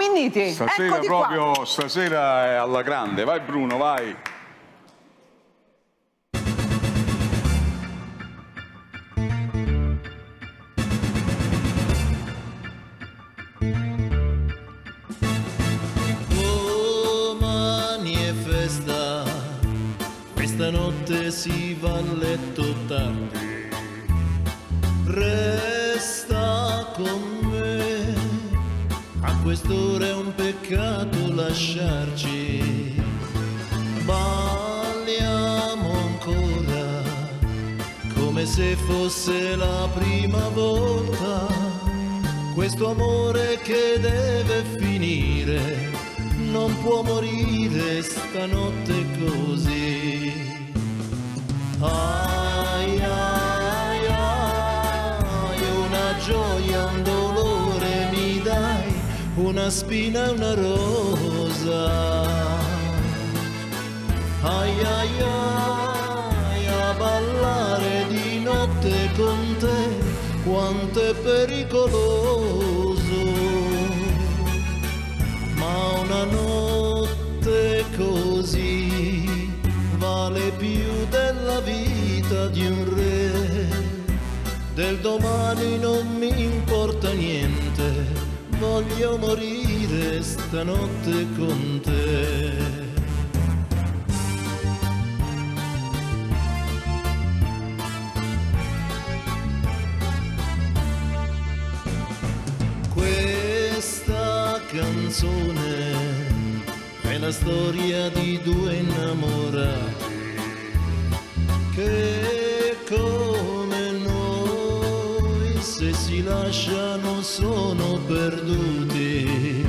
Minniti, Stasera qua. proprio, stasera è alla grande. Vai Bruno, vai. Quest'ora è un peccato lasciarci. Balliamo ancora, come se fosse la prima volta. Questo amore che deve finire non può morire stanotte così. Ai una spina e una rosa. Ai ai ai, a ballare di notte con te, quanto è pericoloso. Ma una notte così vale più della vita di un re. Del domani non mi importa niente, voglio morire stanotte con te. Questa canzone è la storia di due innamorati che si lasciano sono perduti.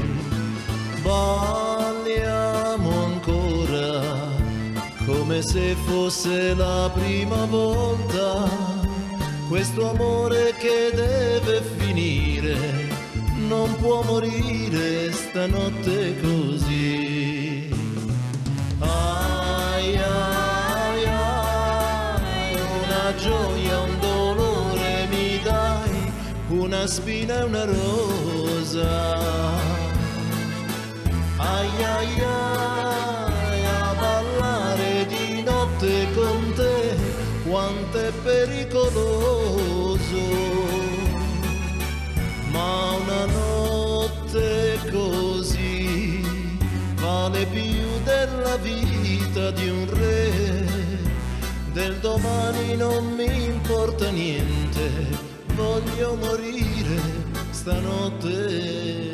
Balliamo ancora come se fosse la prima volta questo amore che deve finire non può morire stanotte così. Ai ai ai, una gioia, un dolore una spina e una rosa. Ai ai ai, a ballare di notte con te, quanto è pericoloso ma una notte così vale più della vita di un re. Del domani non mi importa niente, voglio morire stanotte.